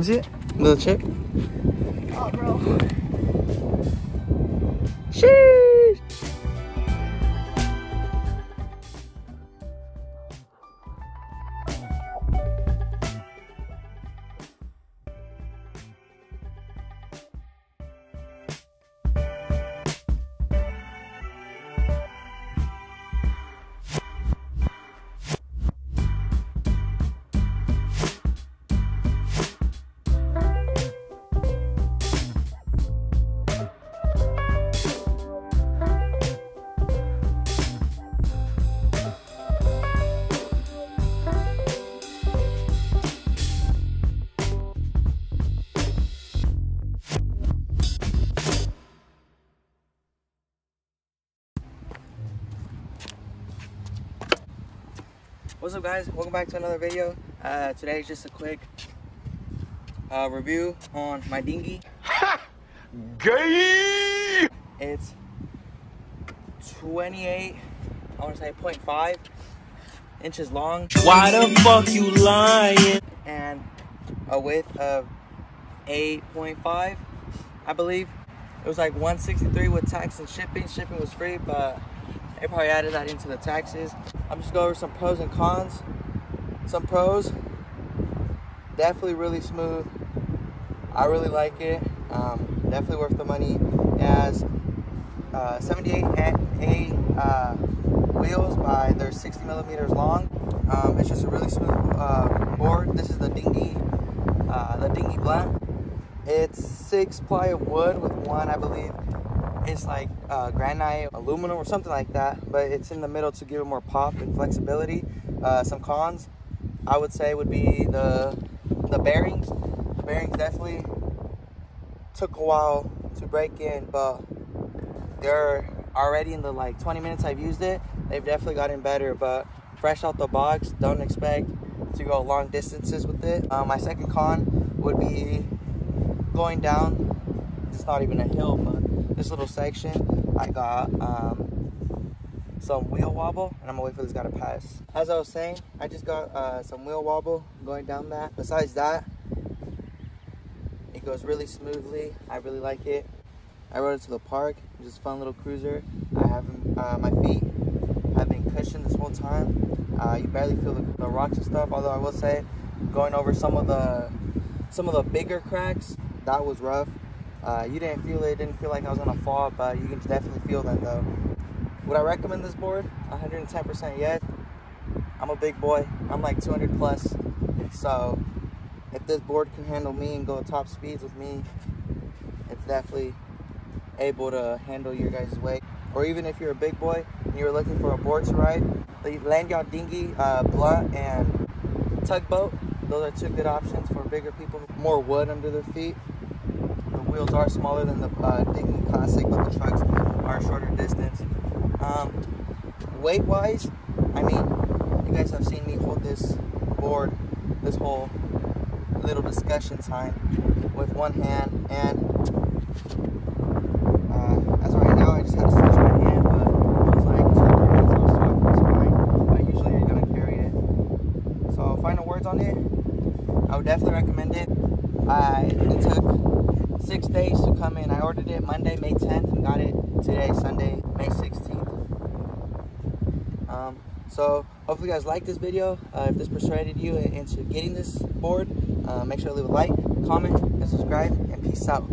me see it. Little chip. Oh, bro. Sheesh. What's up guys? Welcome back to another video. Uh, today is just a quick uh, review on my dinghy. Gay! It's 28, I want to say 0.5 inches long Why the fuck you lying? and a width of 8.5, I believe. It was like 163 with tax and shipping. Shipping was free, but they probably added that into the taxes. I'm just going over some pros and cons. Some pros, definitely really smooth. I really like it. Um, definitely worth the money. It has uh, 78 A, A uh, wheels by they're 60 millimeters long. Um, it's just a really smooth uh, board. This is the dinghy, uh, the dinghy blunt. It's six ply of wood with one, I believe. It's like uh, granite, aluminum, or something like that. But it's in the middle to give it more pop and flexibility. Uh, some cons, I would say, would be the the bearings. The bearings definitely took a while to break in, but they're already in the like 20 minutes I've used it. They've definitely gotten better, but fresh out the box, don't expect to go long distances with it. Uh, my second con would be going down. It's not even a hill, but this little section, I got um, some wheel wobble, and I'm gonna wait for this guy to pass. As I was saying, I just got uh, some wheel wobble going down that. Besides that, it goes really smoothly. I really like it. I rode it to the park. Just fun little cruiser. I have uh, my feet have been cushioned this whole time. Uh, you barely feel the, the rocks and stuff. Although I will say, going over some of the some of the bigger cracks, that was rough. Uh, you didn't feel it. Didn't feel like I was gonna fall, but you can definitely feel that though. Would I recommend this board? 110% yes. I'm a big boy. I'm like 200 plus. So if this board can handle me and go top speeds with me, it's definitely able to handle your guys' weight. Or even if you're a big boy and you're looking for a board to ride, the Landyachtz Dinghy, uh, Blunt, and Tugboat, those are two good options for bigger people. More wood under their feet. Wheels are smaller than the uh, Classic, but the trucks are a shorter distance. Um, weight-wise, I mean, you guys have seen me hold this board this whole little discussion time with one hand and uh, as of right now I just had to switch my hand but it like two I was talking fine but usually you're gonna carry it. So final words on it? I would definitely recommend it. I it took six days to come in I ordered it Monday May 10th and got it today Sunday May 16th um, so hopefully you guys like this video. Uh, if this persuaded you into getting this board, uh, make sure to leave a like, comment, and subscribe, and peace out.